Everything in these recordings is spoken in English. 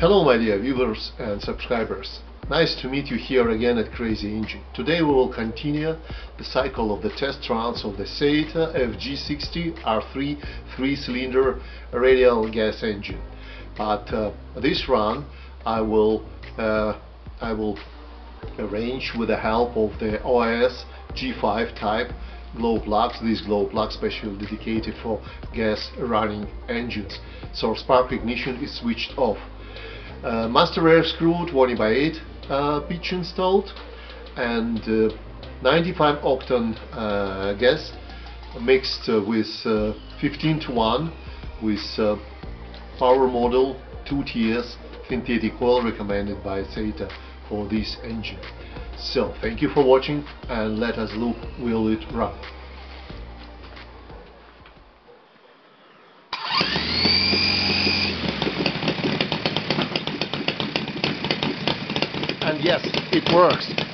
my dear viewers and subscribers, nice to meet you here again at Crazy Engine. Today we will continue the cycle of the test runs of the Saito FG60 R3 3-cylinder radial gas engine. But uh, this run I will uh, I will arrange with the help of the OIS G5 type glow plugs. These glow plugs specially dedicated for gas running engines. So spark ignition is switched off. Uh, Master Airscrew 20 by 8 uh, pitch installed and uh, 95 octane uh, gas mixed with uh, 15 to 1 with power model 2 tiers synthetic oil recommended by Saito for this engine. So thank you for watching and let us look will it run. And yes, it works.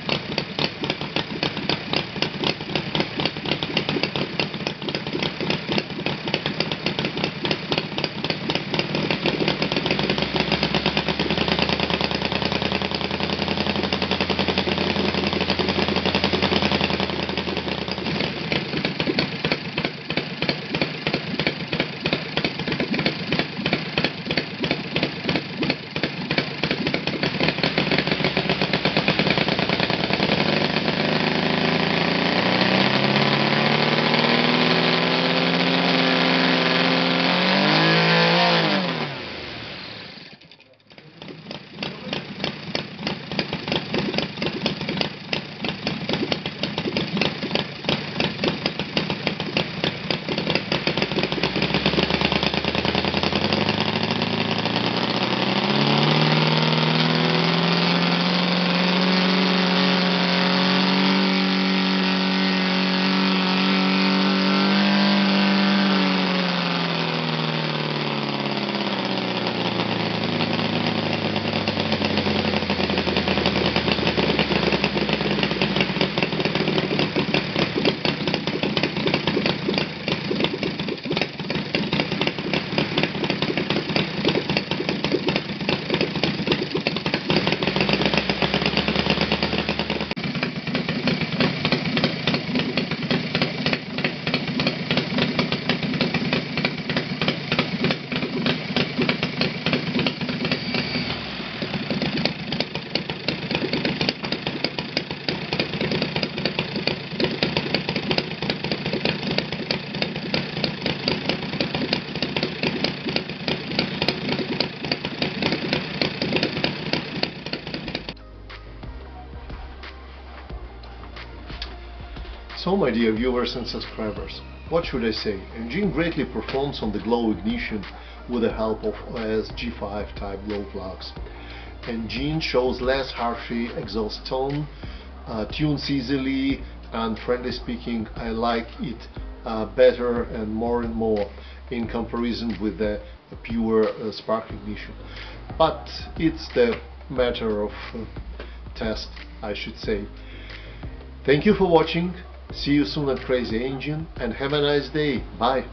So my dear viewers and subscribers, what should I say? Engine greatly performs on the glow ignition with the help of OIS G5 type glow plugs. Engine shows less harshy exhaust tone, uh, tunes easily and friendly speaking I like it uh, better and more and more in comparison with the pure uh, spark ignition. But it's the matter of uh, test I should say. Thank you for watching See you soon at Crazy Engine and have a nice day. Bye.